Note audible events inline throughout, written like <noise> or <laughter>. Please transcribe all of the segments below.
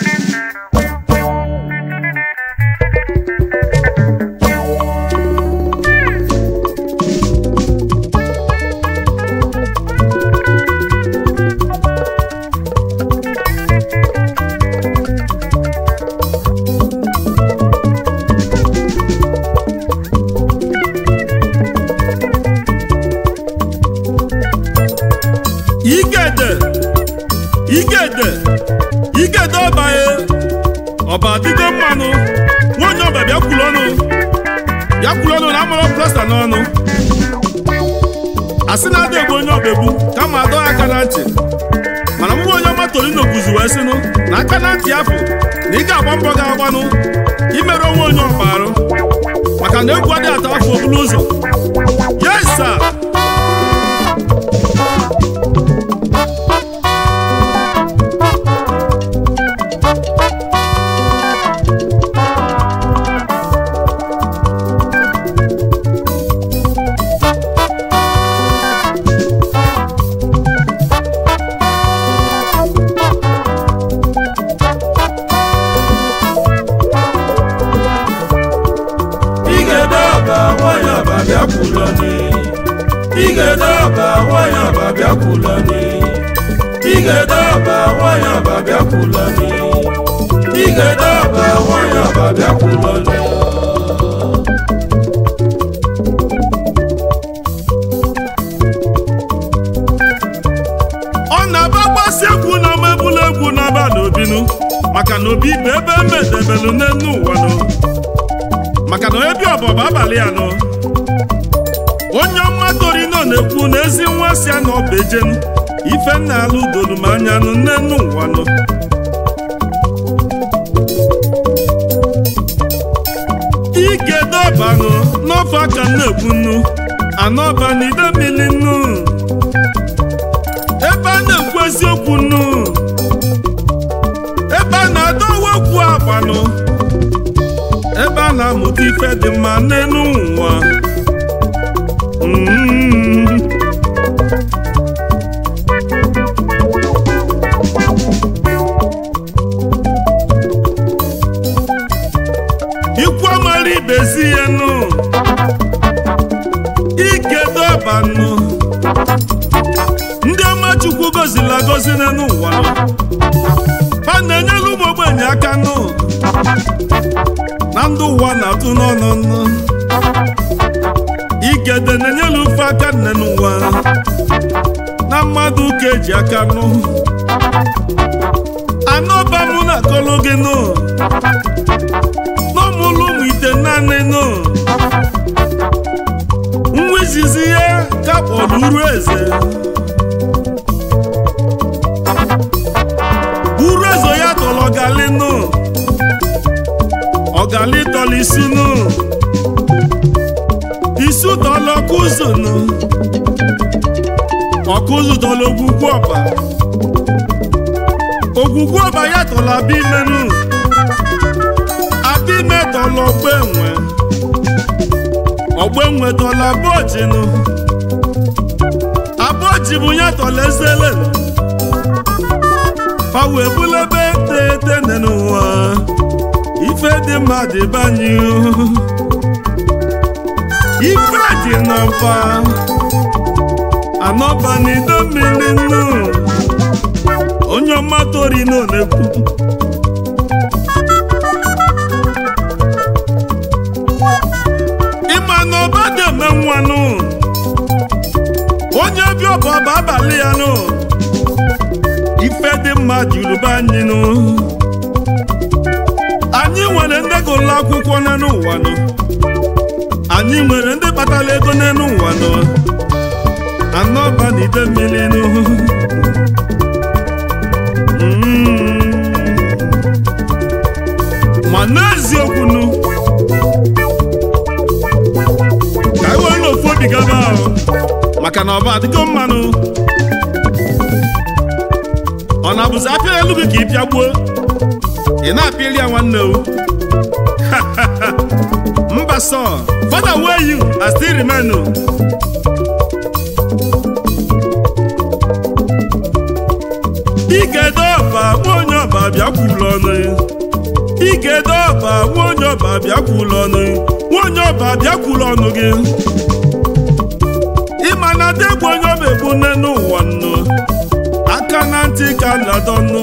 Thank you. maka na ebe ọbọbọ abalị anọ onye ọma torino na-ekwu na ezi nwa si anọ bejen ife nna ala udolumanya nụ nnenu nwanụ ike n'ofe aka na-ekwu nnu anọba na idemili nnu ebe a na-ekwu eziokwu nnu ebe a na okwu agbanụ na-amụta ife dị mma n'elu ụwa mm. ikwu amara ibezi ya nụ ọba ndị ọma chukwu goziri agozi n'elu ụwa ha na-enyelu ụmụ ogbenye aka nụ ndụ ụwa na-atụ nnụ. igede na-enyelu ofe aka nne n'ụwa na mmadụ ka eji aka nụ anọba mụ na akọlụ gị nụ n'ọmụlụ ụmụ ite naanị nụ nwa izizi ya ka kpọrọ uru eze uru eze ya tọrọ nụ ọgalitọlisinu isutọlọkụzunu ọkụzutọlọgwugwuọba ogwugwuọba ya tọla bimenu abime tọla ọgbenwe ọgbenwe nụ. Abụọ ji bụ ya tọla ezele fa wee bulebe tete n'ụwa ife dị mma dị banye ife dị n'ọba anọba n'ido mmiri nnu onye ọma tori n'onekwu ịma n'ọba dị omenwanụ onye obi ọba abalị ya nụ ife dị mma juru nụ. nwere ndị gụrụ akwụkwọ n'elu ụwa nọ anyị nwere ndị kpatara ego n'elu ụwa nọ anọba na ide mmiri n'uhu hmm. ma n'eziokwu nụ ka iwe e na ofu obi gaba ahụ maka na ọ bụ adịgo mmanụ ọ na-abụzi apịa elu gị ka ị pịagbuo ị na-apịali ya nwanne o <laughs> mba sọ fada wey you I still remain o oh. igedo ọba nwa onye ọba bịa kwulu ọnụ igedo ọba nwa onye ọba bịa kwulu ọnụ nwa onye ọba ọnụ gị ịma na adegbu onye ọba ebu nne n'ụwa nnu aka na ntị ka nladọ nnu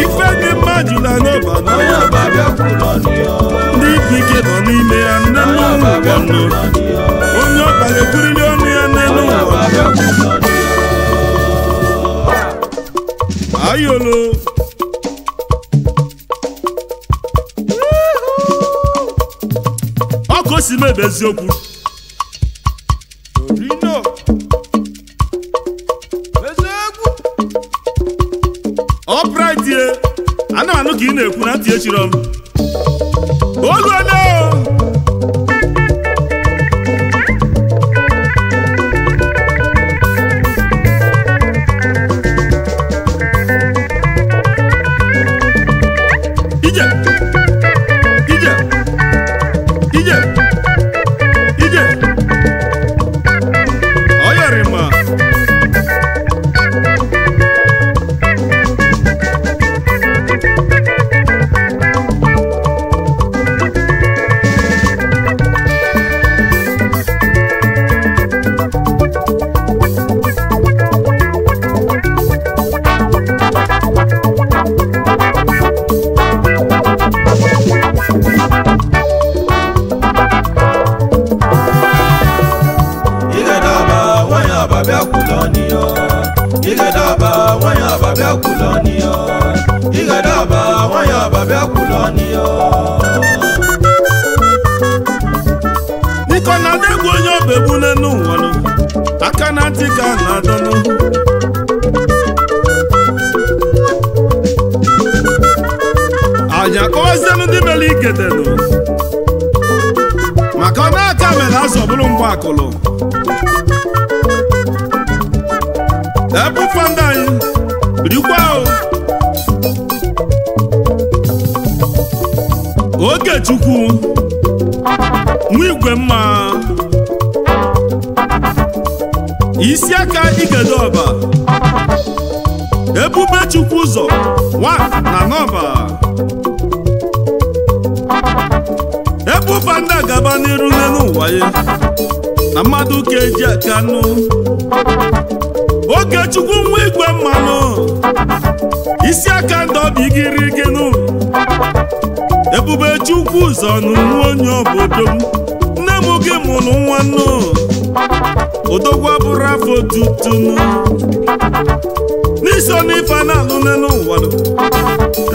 ife dị mma jụla n'ọba ndị ike nọ n'ime ya nne onye ọbara eburiri ọnụ ya n'elu ụwa ayolo ọkụ si mebe eziokwu ka ị na-ekwu na ntị echirọ m olu iketenos maka ọ na-aka mere azụ ọbụrụ mgbe akụlụ ebukwa ndị anyị rikwa Ogechukwu nwa igwe mma isi aka Igedoba Ebubechukwu ụzọ wa na nọba akpụkpa ndị agaba n'iru n'ụwa ya na mmadụ ka eji aka nụ oge chukwu nwa igwe mmanụ isi aka ndị ọbịa igirigi nụ ebube chukwu ụzọ n'ụwa onye obodo m nne m gị mụrụ nwa nụ odogwu bụrụ afọ tutunu n'iso n'ife na-alụ n'ụwa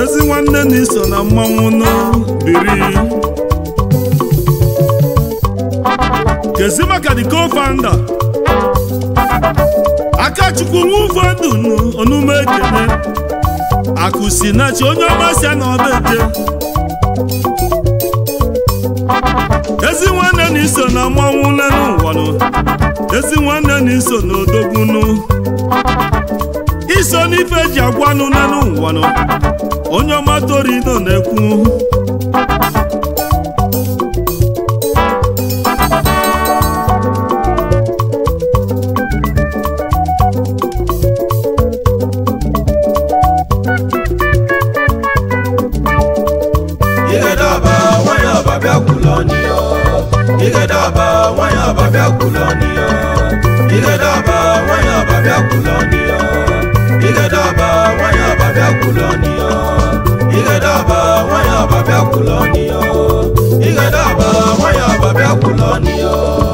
ezi nwanne na iso na mmanwụ nụ biri Jesi maka the co-founder Akachukwu Nwufodunu onume ekene akụ sinachi onye ọma si na oda-eje ezi nwanne na iso na mmanwụ n'ụwa ezi nwanne na iso na odogbunu iso n'ife eji agwa nụ n'ụwa onye ọma torino na-ekwu kulani yo Igedaba wanya babia kulani yo Igedaba wanya babia kulani yo Igedaba wanya babia kulani yo Igedaba wanya babia kulani yo Igedaba wanya babia kulani yo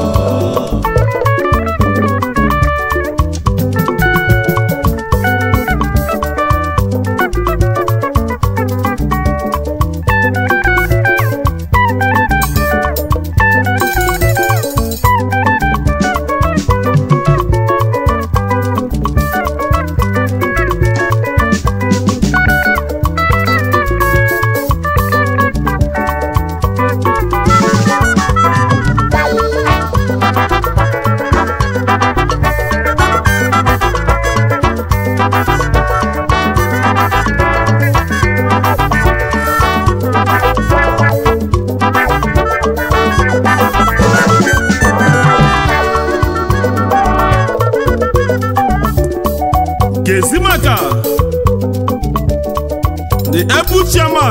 1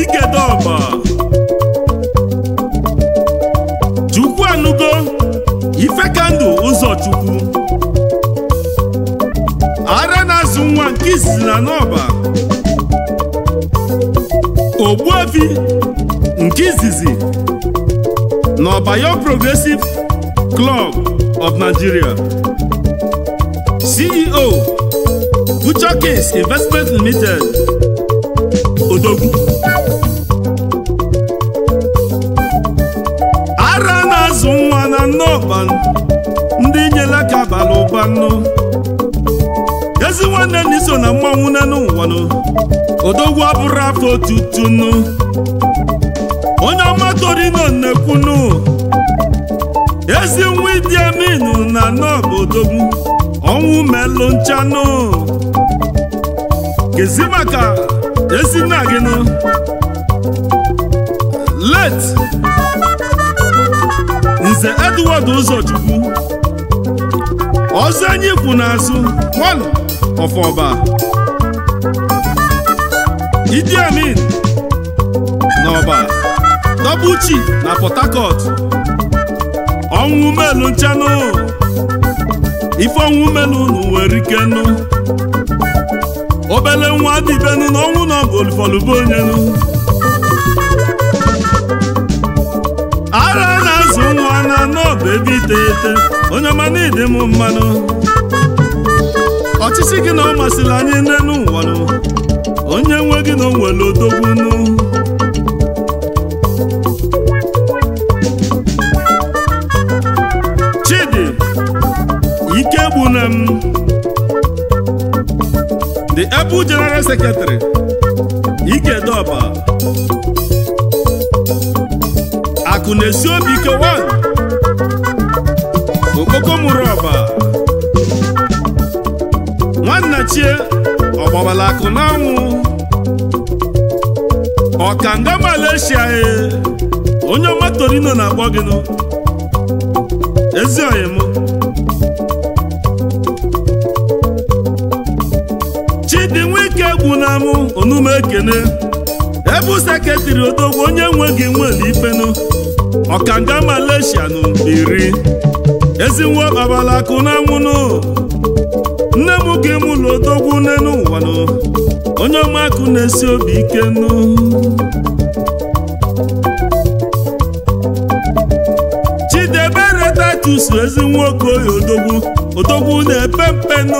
Ikedọgba Chukwu anụgo ife kandụ ụzọchukwu ara na-azụ nwa nke izizi na n'ọba ogbuefi nke izizi na ọbayo progressive club of nigeria ceo Future Case Investment Limited odogwu ara na-azụ nwa na nnọba ndị nyela ka abalị ụba nọ. ezi nwanne na na mmanwụ n'elu ụwa odogwu abụrụ afọ otutu nnu onye ọma torino nọ. ezi nwa idi aminu na nọọbụ odogwu ọnwụ melụ nchanụ maka ezi nna gị nụ let nze Edward Ụzọchukwu ọzọ anyị kwụ n'azụ kwalụ ọfọba Idi Amin n'ọba Dobuchi na Port Harcourt ọnwụ melu nchenụ ife ọnwụ melu n'ụwa rikenụ obele nwa dibenu n'ọnwụ na ọbụ onyenu ara na-azụ nwa na n'ọba ebe iteghete onye mana ịdị m mmanụ ọchịchị gị na ọ masịrị anyị n'elu ụwanụ onye nwe gị na o nwere chidi ike gbune m the Apple General Secretary Ikedoba akụ na-esi obi ike okoko mụrụ ọba nwanna chie ọgbabala akụ na-anwụ ọka nga Malaysia e, onye ọma Torino na-akpọ gị ezi oyim egwu na mụ onume ekene ebu sekretiri odogwu onye nweghị nwere ifenu ọkanga malesia na iri ezinwe ọbalakụ na nwụnụ nne m gị mụlụ odogwu n'elu ụwa onye ọmakụ na-esi obi ike nụ Chidebere Tatus ezinwoke odogwu odogwu na-epe nụ.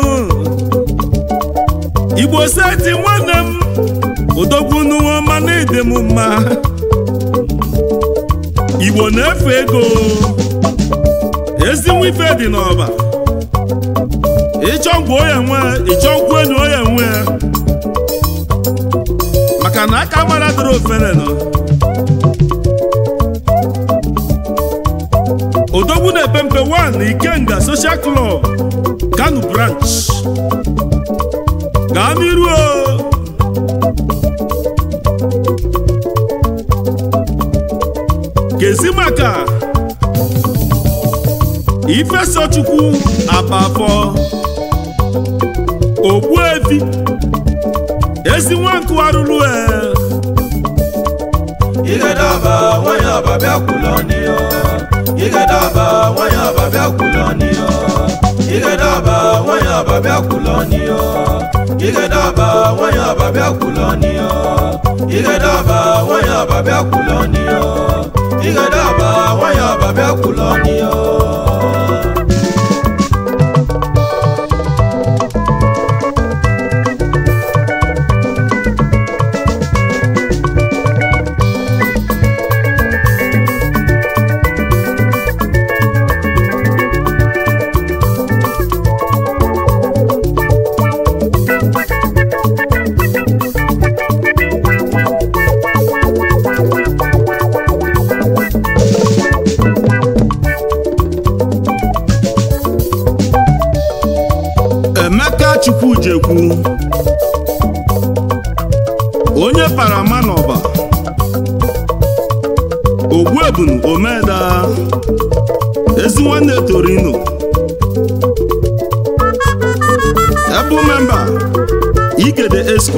igbo seti nwanne m odogwu nuwo mana na m mma igbo na-efe ego ezi dị n'ọba ịchọ ngwa oya nwe ịchọ ngwa enyi oya nwe maka na aka mara dịrị ofere nọ odogwu na-epe mpe 1 ikenga social klọb kanu branch dàmírú o. kezimaka ifesochukwu abafọ ogbuefi ezi nwankụ arụrụ e igedaba nwanyị ọbabịa kwụlọ n'iyo igedaba nwanyị ọbabịa kwụlọ n'iyo igedaba nwanyị ọbabịa kwụlọ n'iyo Igedaba wọ́n yan bàbá ẹ̀kú lọ́nìyàn. Igedaba wọ́n yan bàbá ẹ̀kú lọ́nìyàn. Igedaba wọ́n yan bàbá ẹ̀kú lọ́nìyàn.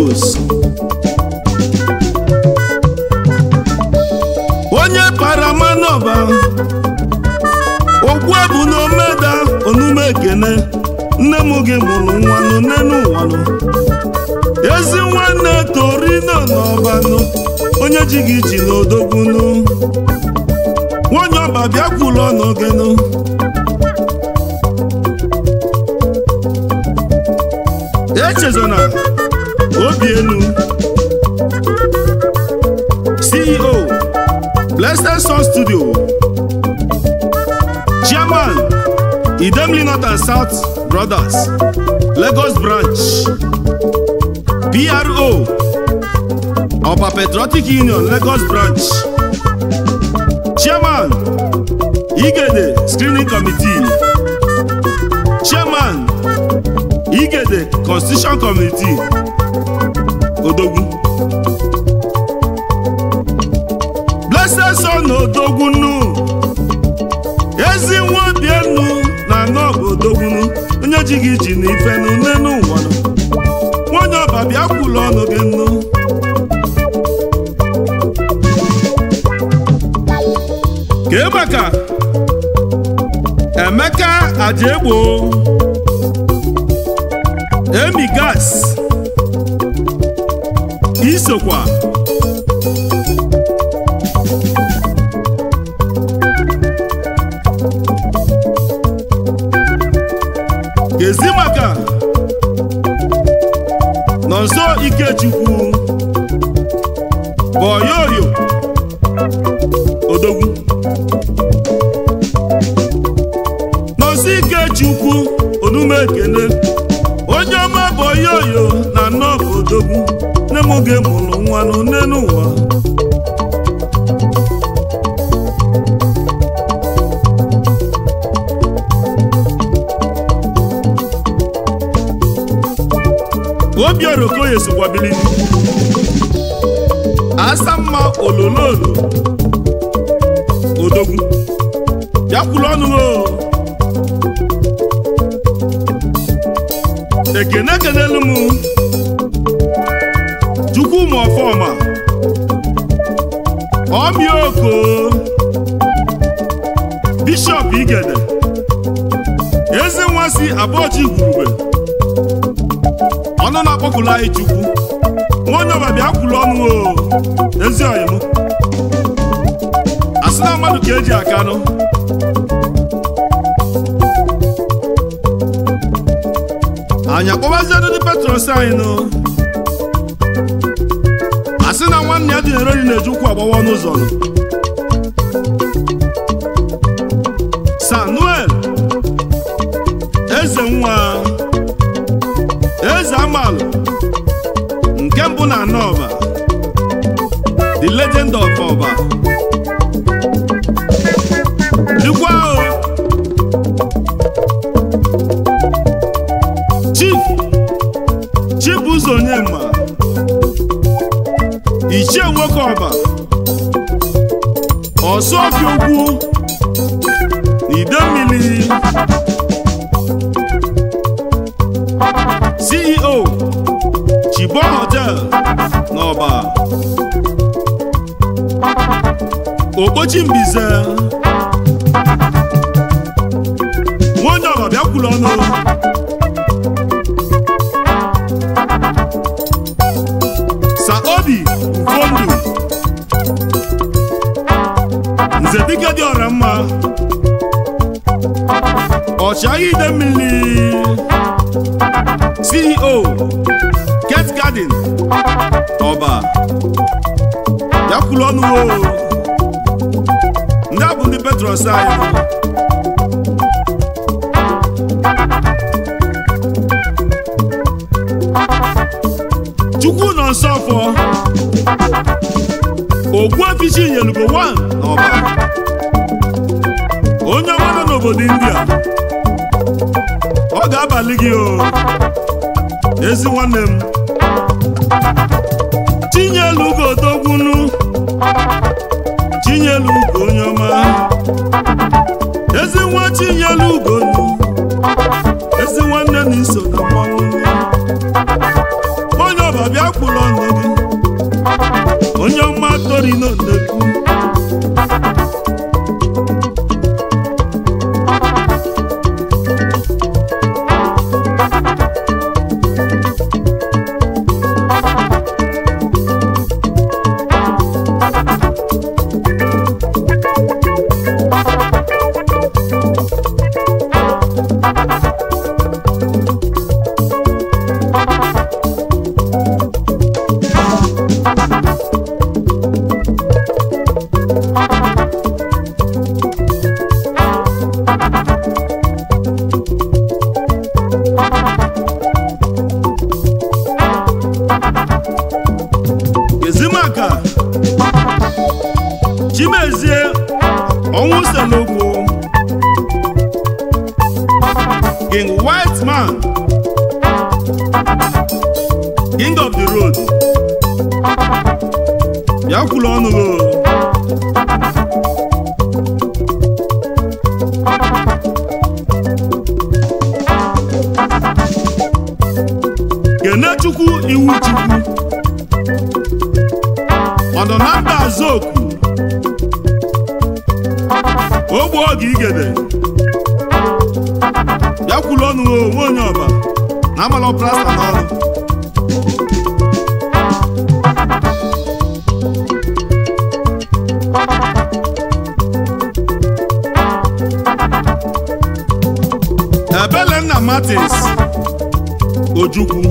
Lagos onye Okwu ogbuebu na omeda onume ekene nne m gị mụrụ nwanụ nenu nwanụ ezi nwanne torino n'ọbanụ onye ji gị ji n'odogbunu nwanyị ọba bịakwula ọnụ nọ echezona Obienu e CEO Blessed Sun Studio Chairman Idemli North and South Brothers Lagos Branch PRO Upper Patriotic Union Lagos Branch Chairman Igede Screening Committee Chairman Igede Constitution Committee. odogwu blessed son odogwu nu ezi nwa enu na odogwu odogwunu onye ji gị ji na ife nu n'enu ụwa nwanyị ọba bịa kwula ọnụ gị nnu kee ka emeka aja egbo emi gas isokwa ezi maka nọnso Ikechukwu odo. Odogwu nọnso Ikechukwu onume ekele. ụmụ gị mụrụ nwa n'onenu ụwa obiora okoye sokwa bili asamma olololo odogwu bịakwuru ọnụ o ekene ekenelu m Chukwuma Ọfọma Omioko Bishọp Igede Ezenwa si Aboji Igwurube ọnụ na-akpọkụla anyị Chukwu nwaonye ọbabịa akwụla ọnụ o ezi oyim asị na mmadụ ka eji akanụ anyị akpọbazie ndị petros anyị nụ si na nwanne ya ji ere nri na-eji ụkwụ agbawa ọnụ ụzọ samuel eze nwa eze amalụ nke mbụ na anọba the legend of ọba dịkwa chief chief ụzọ ichie nwoke ọba ọsọbi ugwu na mmiri, ceo chibon hotel n'ọba, ọba okpochi mbize nwaonye ọba bịakwula ọnụ nze dike dị ọra mma ceo get garden Oba, ya kwuru ọnụ ndị a chukwu nọ nsọ ogbuefichi nyelugo 1 n'ọbara onye ọma n'obodo india ọ ga-abalị gị o ezi nwanne m chinyelugo odogbunu chinyelugo onye ọma ezi nwa chinyelugo ezi nwanne na iso na mmanwụ onye ọba bịa kwụrụ ọnụ gị onye King White Man King of the Road ya kwulu ọnụ kene chukwu iwu chukwu ọdọnata azoku ogbe oge igede ya kwulu ọnụ onwe onye ọba na amalọ ọrụ ebele nna matis ojukwu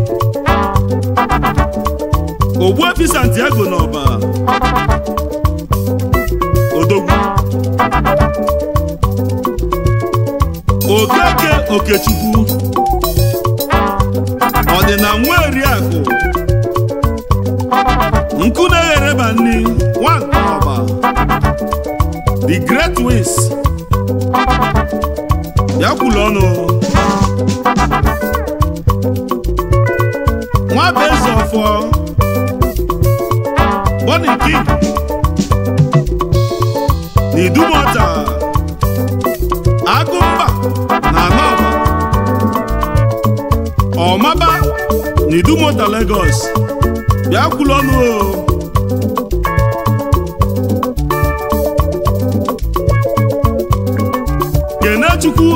ogbuefi santiago n'ọba Okechukwu ọ dị na nwa Eriakụ nkụ na-eghereba nri nwanọba the great wins ya kwulu ọnụ nwa bụ eze ọfọ Burning King na idumọta agụmba ọmaba na idumota Lagos bịa kwulu ọnụ o chukwu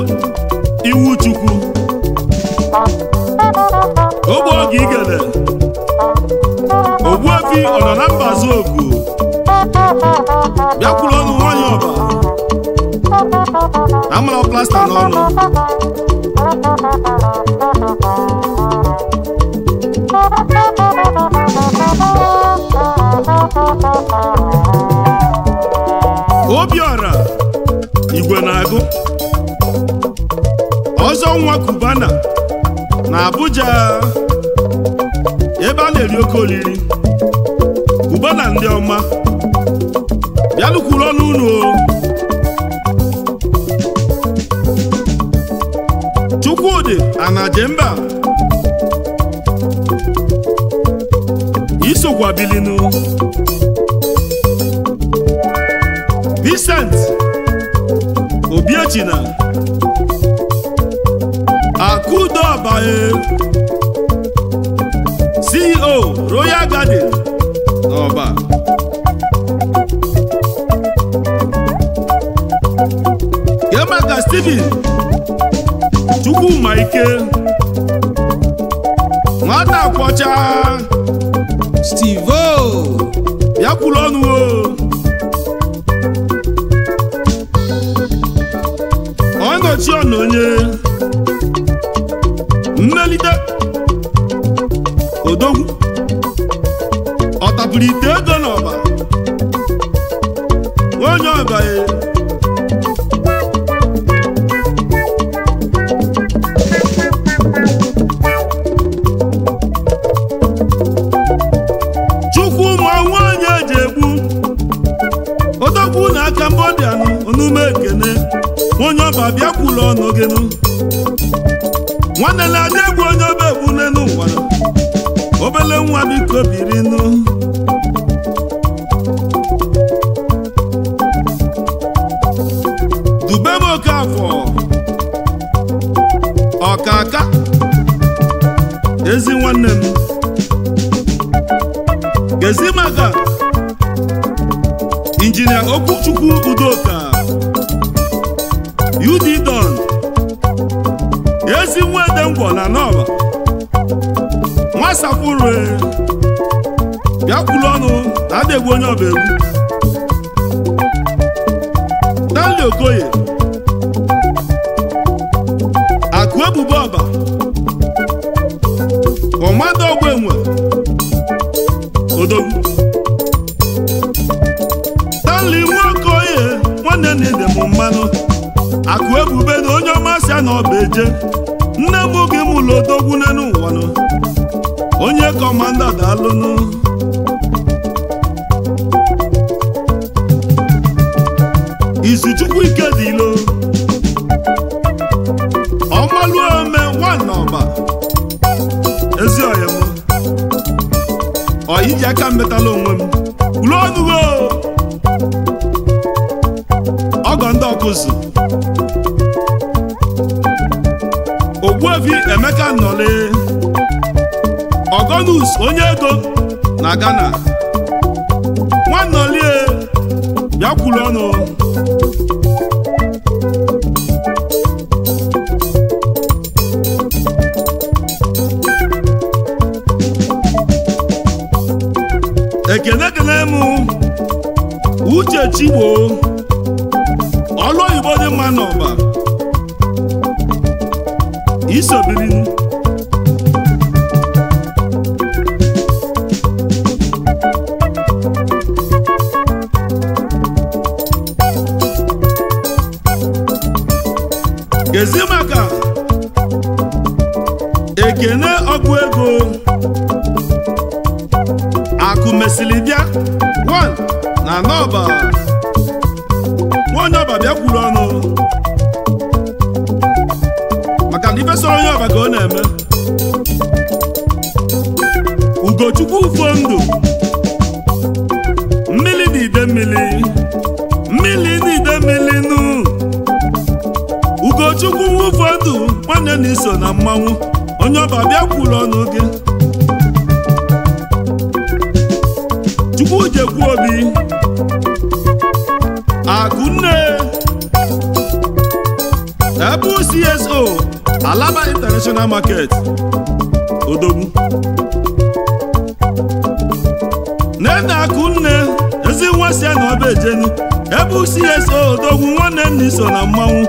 iwu chukwu ogbe oge igede ogbuefi ọnọ na mbazu oku bịakwuru ọnụ nwanyị ọba amara plasta n'ọnụ Obiora igwe na-agụ ọzọ nwa Cubana na Abuja ebe a na-eri oke oriri Cubana ndị ọma Ajemba Isokwa Bilinu Vincent Obiechina Akudo e Abaye CEO Royal Garden Ọba. Yemaka Stevie ukwu ma ike nwata kpọcha Steve o bịakwuru ọnụ o ọnọchi ọnụ onye mmelite odogwu ọtapụrụ ego na ọnụ n'ogenu nwanne na onye obe egwu Nne ụwa obele nwa biko birinu dube m oke afọ aka? ezi nwanne m gezi maka injinia okwuchukwu udoka ezi nwede ngwọ na nọba nwasakwuru e. bịakwulu ọnụ na adịgbu onye ọba egwu Tali Okoye akụ ebubo ọba kọmanda enwe odogwu Stanley Nwaokoye nwanne nna ide m mmanụ akụ ebube na onye ọma a na ọba eje nne m oge m lodogwu n'elu ụwanụ onye kọmanda daalụnụ Izuchukwu ike dị ilo ọmalụome nwanọba ezi ọya m ọyị ji aka metala onwe m ruo ọnụgo ọgọ ndị ọkụzụ Ogbuefi Emeka Nnọle ọgọnus onye edo na gana nwa bịakwuru ọnụ ekele m Uche Chigbo ọlụ oyibo dị mma n'ọba isobiri gezi maka ekene ọkụ ego akụ bịa na n'ọba nwaonye ọba bịa kwuru ọnụ Ugochukwu Ufondụ mmiri dị mmiri mmiri n'ide mmiri nụ Ugochukwu Ufondụ nwanne na iso na mmanwụ onye ọba bịa kwuru ọnụ gị Chukwu jekwu obi nne ebu CSO alama International Market Odogwu si na ọba ejenu ebe usi eso odogwu nwanne nna iso na mmanwụ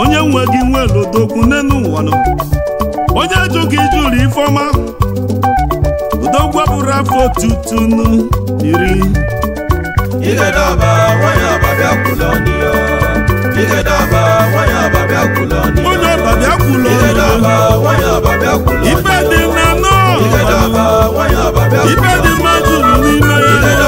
onye nwe gị nwelu odogwu n'elu ụwa nọ onye jụ gị jụrụ ifeọma odogwu abụrụ afọ tutunu iri onye ọbabịa kwulo ibe dị mma juru n'ime ya